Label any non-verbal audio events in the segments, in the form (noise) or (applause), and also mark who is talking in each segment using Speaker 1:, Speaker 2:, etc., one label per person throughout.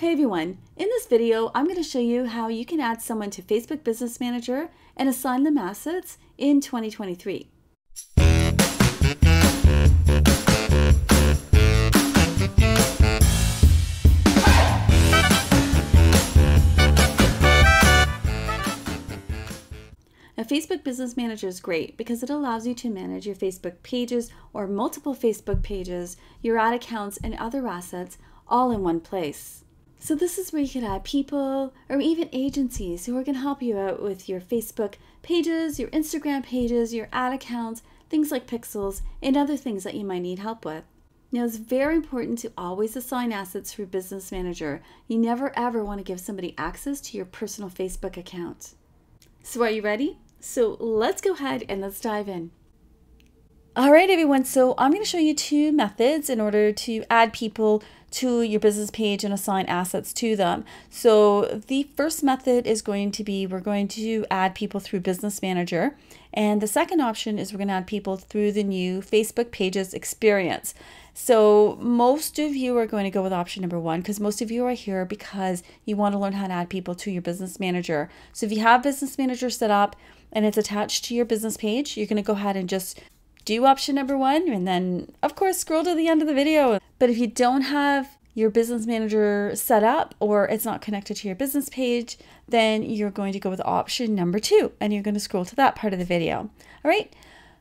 Speaker 1: Hey everyone, in this video I'm going to show you how you can add someone to Facebook Business Manager and assign them assets in 2023. Now, Facebook Business Manager is great because it allows you to manage your Facebook pages or multiple Facebook pages, your ad accounts, and other assets all in one place. So this is where you can add people or even agencies who are going to help you out with your Facebook pages, your Instagram pages, your ad accounts, things like pixels, and other things that you might need help with. Now, it's very important to always assign assets through Business Manager. You never ever want to give somebody access to your personal Facebook account. So, are you ready? So, let's go ahead and let's dive in. All right, everyone. So, I'm going to show you two methods in order to add people to your business page and assign assets to them. So the first method is going to be we're going to add people through Business Manager. And the second option is we're going to add people through the new Facebook Pages experience. So most of you are going to go with option number one because most of you are here because you want to learn how to add people to your business manager. So if you have business manager set up and it's attached to your business page, you're going to go ahead and just do option number one and then of course scroll to the end of the video. But if you don't have your business manager set up or it's not connected to your business page, then you're going to go with option number two and you're going to scroll to that part of the video. All right.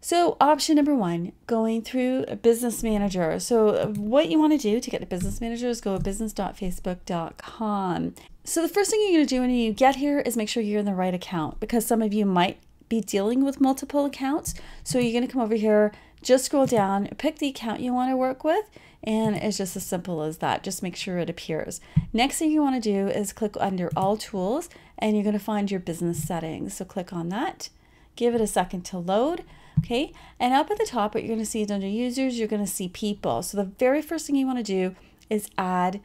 Speaker 1: So option number one, going through a business manager. So what you want to do to get to business manager is go to business.facebook.com. So the first thing you're going to do when you get here is make sure you're in the right account because some of you might be dealing with multiple accounts. So you're going to come over here, just scroll down, pick the account you want to work with, and it's just as simple as that. Just make sure it appears. Next thing you want to do is click under All Tools, and you're going to find your business settings. So click on that, give it a second to load. Okay, and up at the top, what you're going to see is under Users, you're going to see People. So the very first thing you want to do is add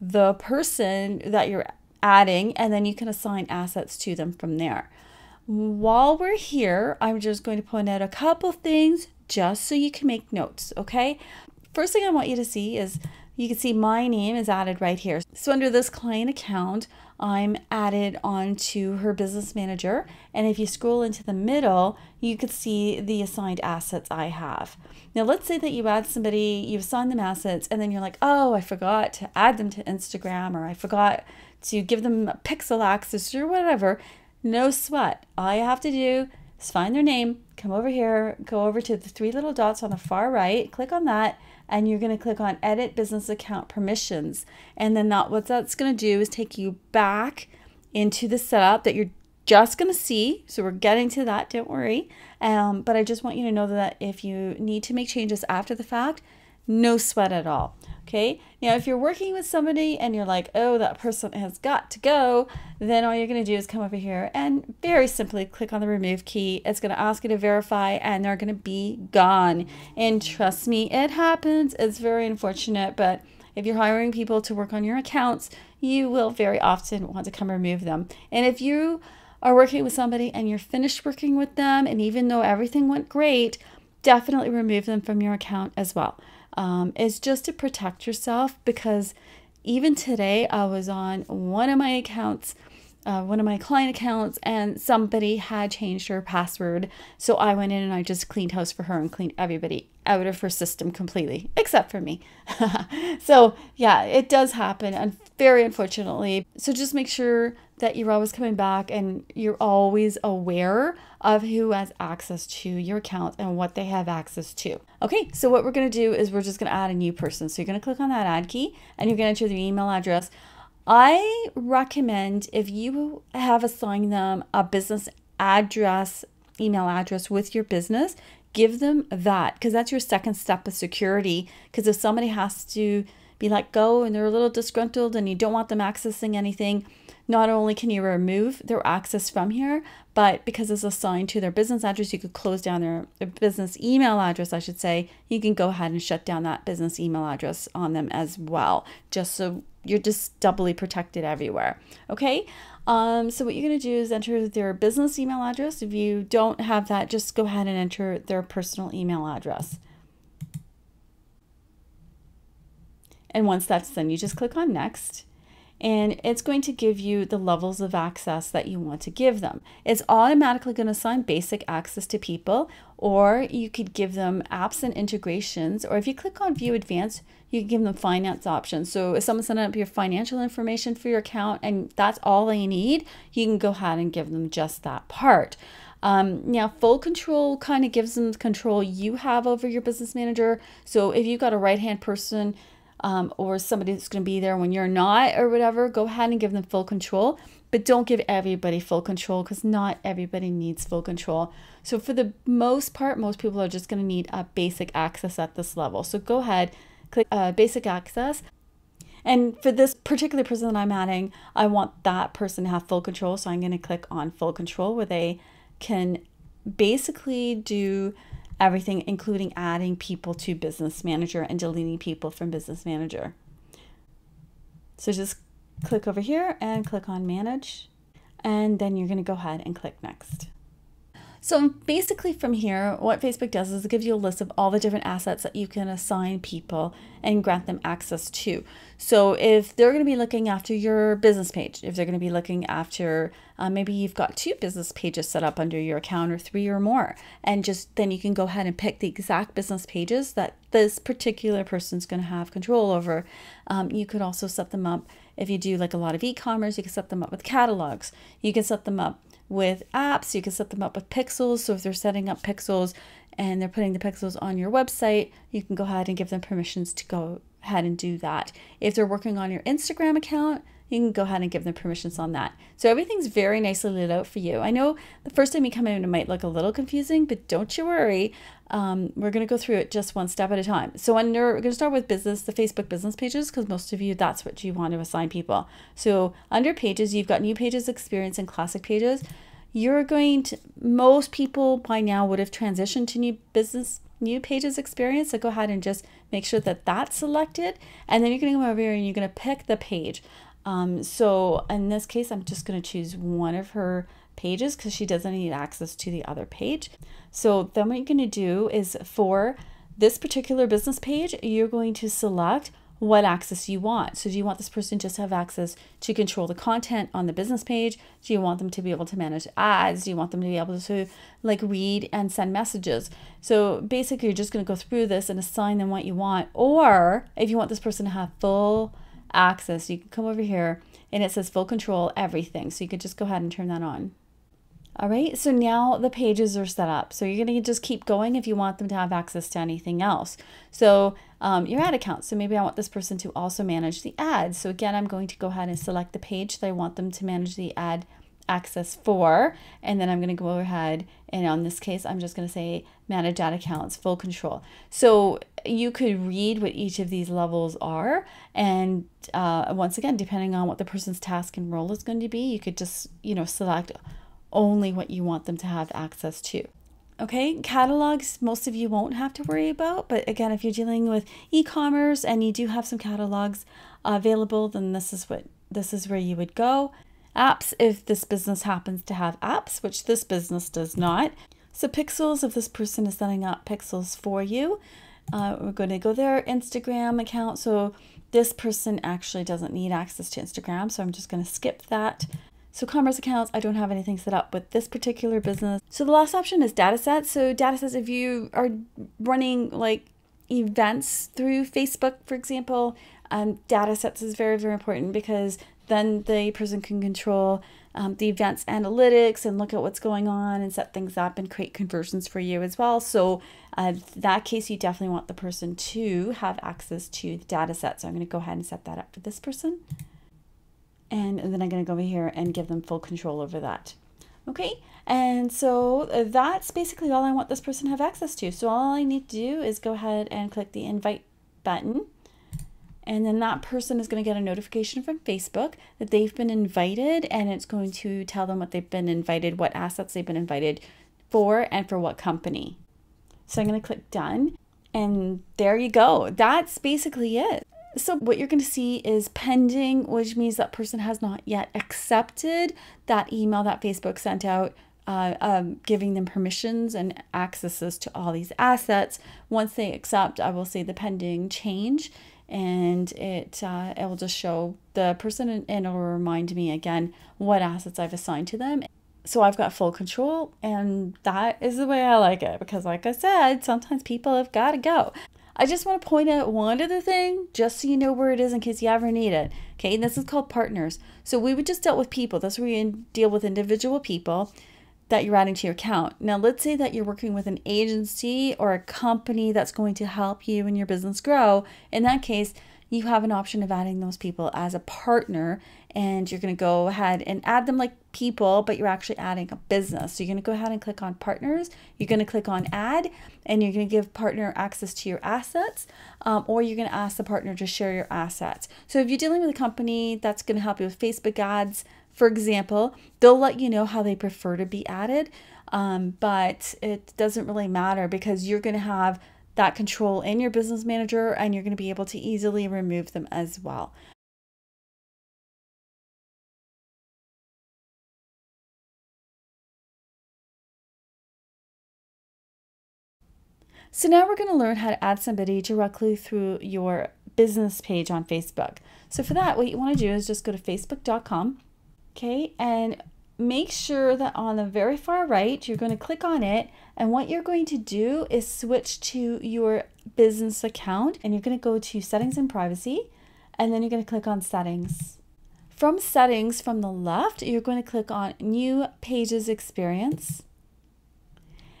Speaker 1: the person that you're adding, and then you can assign assets to them from there. While we're here, I'm just going to point out a couple things just so you can make notes, okay? First thing I want you to see is you can see my name is added right here. So under this client account, I'm added onto her business manager. And if you scroll into the middle, you could see the assigned assets I have. Now, let's say that you add somebody, you assign them assets, and then you're like, oh, I forgot to add them to Instagram, or I forgot to give them pixel access, or whatever. No sweat. All you have to do is find their name, come over here, go over to the three little dots on the far right, click on that, and you're going to click on Edit Business Account Permissions. And then that what that's going to do is take you back into the setup that you're just going to see. So we're getting to that, don't worry. Um, but I just want you to know that if you need to make changes after the fact, no sweat at all. Okay. Now, if you're working with somebody and you're like, oh, that person has got to go, then all you're going to do is come over here and very simply click on the remove key. It's going to ask you to verify and they're going to be gone. And trust me, it happens. It's very unfortunate, but if you're hiring people to work on your accounts, you will very often want to come remove them. And if you are working with somebody and you're finished working with them, and even though everything went great, definitely remove them from your account as well um, is just to protect yourself because even today I was on one of my accounts, uh, one of my client accounts, and somebody had changed her password. So I went in and I just cleaned house for her and cleaned everybody out of her system completely, except for me. (laughs) so yeah, it does happen, and very unfortunately. So just make sure that you're always coming back and you're always aware of who has access to your account and what they have access to. Okay, so what we're going to do is we're just going to add a new person. So you're going to click on that add key and you're going to enter their email address. I recommend if you have assigned them a business address, email address with your business, give them that because that's your second step of security. Because if somebody has to be let go and they're a little disgruntled and you don't want them accessing anything, not only can you remove their access from here, but because it's assigned to their business address, you could close down their, their, business email address, I should say. You can go ahead and shut down that business email address on them as well, just so you're just doubly protected everywhere. Okay. Um, so what you're going to do is enter their business email address. If you don't have that, just go ahead and enter their personal email address. And once that's done, you just click on next and it's going to give you the levels of access that you want to give them. It's automatically going to assign basic access to people, or you could give them apps and integrations, or if you click on View Advanced, you can give them finance options. So if someone's sending up your financial information for your account and that's all they need, you can go ahead and give them just that part. Um, now, full control kind of gives them the control you have over your business manager. So if you've got a right hand person, um, or somebody that's going to be there when you're not or whatever, go ahead and give them full control. But don't give everybody full control because not everybody needs full control. So, for the most part, most people are just going to need a basic access at this level. So, go ahead, click uh, basic access. And for this particular person that I'm adding, I want that person to have full control. So, I'm going to click on full control where they can basically do everything, including adding people to Business Manager and deleting people from Business Manager. So just click over here and click on Manage, and then you're going to go ahead and click Next. So basically from here, what Facebook does is it gives you a list of all the different assets that you can assign people and grant them access to. So if they're going to be looking after your business page, if they're going to be looking after, uh, maybe you've got two business pages set up under your account or three or more, and just then you can go ahead and pick the exact business pages that this particular person's going to have control over. Um, you could also set them up if you do like a lot of e-commerce, you can set them up with catalogs. You can set them up with apps. You can set them up with pixels. So if they're setting up pixels and they're putting the pixels on your website, you can go ahead and give them permissions to go ahead and do that. If they're working on your Instagram account, you can go ahead and give them permissions on that. So everything's very nicely laid out for you. I know the first time you come in, it might look a little confusing, but don't you worry. Um, we're going to go through it just one step at a time. So under, we're going to start with business, the Facebook business pages, because most of you, that's what you want to assign people. So under pages, you've got new pages, experience, and classic pages. You're going to, most people by now would have transitioned to new business, new pages experience. So go ahead and just make sure that that's selected. And then you're going to come over here and you're going to pick the page. Um, so in this case, I'm just going to choose one of her pages because she doesn't need access to the other page. So then what you're going to do is for this particular business page, you're going to select what access you want. So do you want this person just to have access to control the content on the business page? Do you want them to be able to manage ads? Do you want them to be able to like read and send messages? So basically you're just going to go through this and assign them what you want. Or if you want this person to have full access. You can come over here and it says full control everything. So you could just go ahead and turn that on. All right, so now the pages are set up. So you're gonna just keep going if you want them to have access to anything else. So um, your ad account. So maybe I want this person to also manage the ads. So again, I'm going to go ahead and select the page that I want them to manage the ad access for, and then I'm going to go ahead and on this case, I'm just going to say manage ad accounts, full control. So you could read what each of these levels are. And uh, once again, depending on what the person's task and role is going to be, you could just, you know, select only what you want them to have access to. Okay, catalogs, most of you won't have to worry about. But again, if you're dealing with e-commerce and you do have some catalogs available, then this is what this is where you would go apps if this business happens to have apps, which this business does not. So pixels, if this person is setting up pixels for you, uh, we're going to go there, Instagram account. So this person actually doesn't need access to Instagram, so I'm just going to skip that. So commerce accounts, I don't have anything set up with this particular business. So the last option is datasets. So datasets, if you are running like events through Facebook, for example, um, datasets is very, very important because then the person can control um, the events analytics and look at what's going on and set things up and create conversions for you as well. So uh, that case, you definitely want the person to have access to the data set. So I'm going to go ahead and set that up for this person. And, and then I'm going to go over here and give them full control over that. Okay, and so uh, that's basically all I want this person to have access to. So all I need to do is go ahead and click the invite button and then that person is going to get a notification from Facebook that they've been invited and it's going to tell them what they've been invited, what assets they've been invited for, and for what company. So I'm going to click done and there you go. That's basically it. So what you're going to see is pending, which means that person has not yet accepted that email that Facebook sent out uh, um, giving them permissions and accesses to all these assets. Once they accept, I will say the pending change and it uh, it will just show the person and it'll remind me again what assets I've assigned to them. So I've got full control, and that is the way I like it because, like I said, sometimes people have got to go. I just want to point out one other thing, just so you know where it is in case you ever need it. Okay, this is called partners. So we would just deal with people. That's where you deal with individual people that you're adding to your account. Now, let's say that you're working with an agency or a company that's going to help you and your business grow. In that case, you have an option of adding those people as a partner and you're going to go ahead and add them like people, but you're actually adding a business. So you're going to go ahead and click on partners. You're going to click on add, and you're going to give partner access to your assets, um, or you're going to ask the partner to share your assets. So if you're dealing with a company that's going to help you with Facebook ads, for example, they'll let you know how they prefer to be added, um, but it doesn't really matter because you're going to have that control in your business manager and you're going to be able to easily remove them as well. So now we're going to learn how to add somebody directly through your business page on Facebook. So for that, what you want to do is just go to facebook.com, okay, and make sure that on the very far right, you're going to click on it. And what you're going to do is switch to your business account and you're going to go to settings and privacy, and then you're going to click on settings. From settings from the left, you're going to click on new pages experience.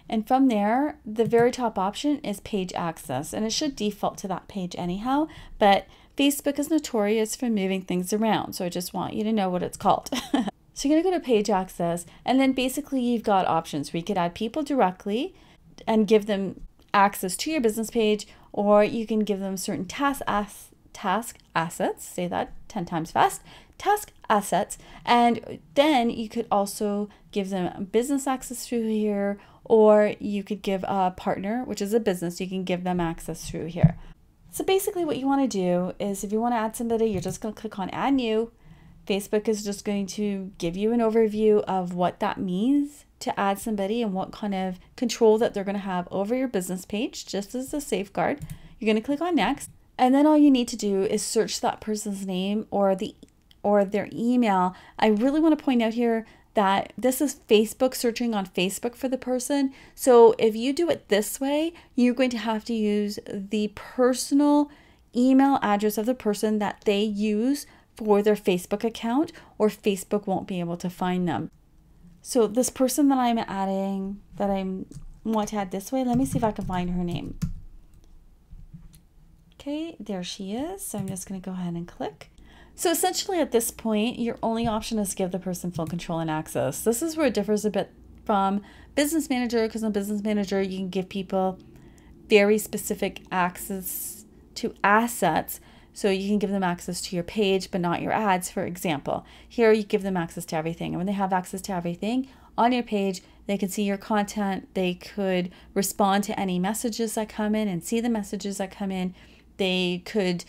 Speaker 1: And from there, the very top option is page access, and it should default to that page anyhow, but Facebook is notorious for moving things around, so I just want you to know what it's called. (laughs) so you're gonna go to page access, and then basically you've got options where you could add people directly and give them access to your business page, or you can give them certain task, as task assets, say that 10 times fast, task assets, and then you could also give them business access through here or you could give a partner, which is a business, you can give them access through here. So basically what you want to do is if you want to add somebody, you're just going to click on add new. Facebook is just going to give you an overview of what that means to add somebody and what kind of control that they're going to have over your business page, just as a safeguard. You're going to click on next. And then all you need to do is search that person's name or the or their email. I really want to point out here that this is Facebook searching on Facebook for the person. So if you do it this way, you're going to have to use the personal email address of the person that they use for their Facebook account, or Facebook won't be able to find them. So this person that I'm adding, that I want to add this way, let me see if I can find her name. Okay, there she is. So I'm just going to go ahead and click. So essentially at this point, your only option is to give the person full control and access. This is where it differs a bit from business manager because in business manager, you can give people very specific access to assets. So you can give them access to your page, but not your ads, for example. Here you give them access to everything. And when they have access to everything on your page, they can see your content. They could respond to any messages that come in and see the messages that come in. They could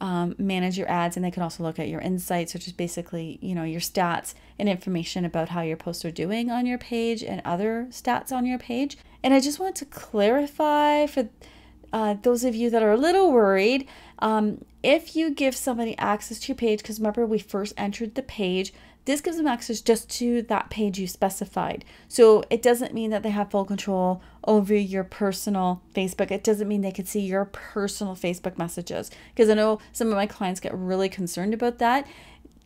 Speaker 1: um, manage your ads and they can also look at your insights which is basically you know your stats and information about how your posts are doing on your page and other stats on your page. And i just want to clarify for uh, those of you that are a little worried um, if you give somebody access to your page because remember we first entered the page this gives them access just to that page you specified. So it doesn't mean that they have full control over your personal Facebook. It doesn't mean they can see your personal Facebook messages. Because I know some of my clients get really concerned about that.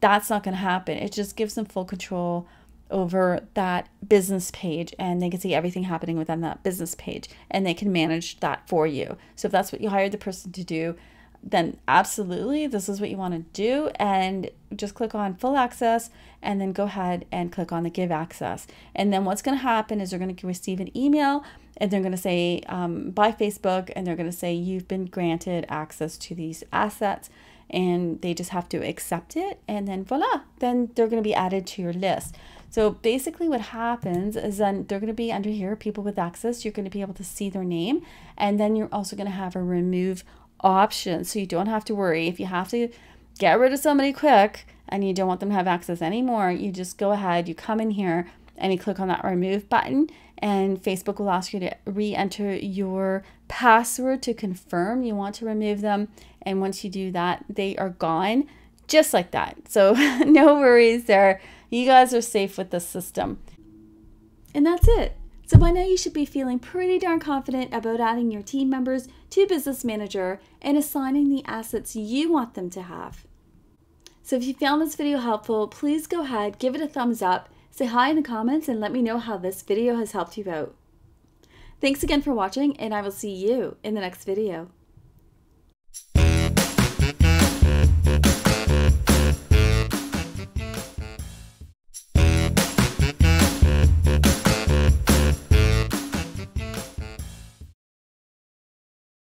Speaker 1: That's not going to happen. It just gives them full control over that business page and they can see everything happening within that business page and they can manage that for you. So if that's what you hired the person to do, then absolutely this is what you want to do and just click on full access and then go ahead and click on the give access. And then what's going to happen is they're going to receive an email and they're going to say um, by facebook and they're going to say you've been granted access to these assets and they just have to accept it and then voila then they're going to be added to your list. So basically what happens is then they're going to be under here people with access you're going to be able to see their name and then you're also going to have a remove option so you don't have to worry. If you have to get rid of somebody quick and you don't want them to have access anymore, you just go ahead, you come in here and you click on that remove button and Facebook will ask you to re-enter your password to confirm you want to remove them. And once you do that they are gone just like that. So (laughs) no worries there. You guys are safe with the system. And that's it so by now you should be feeling pretty darn confident about adding your team members to business manager and assigning the assets you want them to have so if you found this video helpful please go ahead give it a thumbs up Say hi in the comments and let me know how this video has helped you out. Thanks again for watching and I will see you in the next video.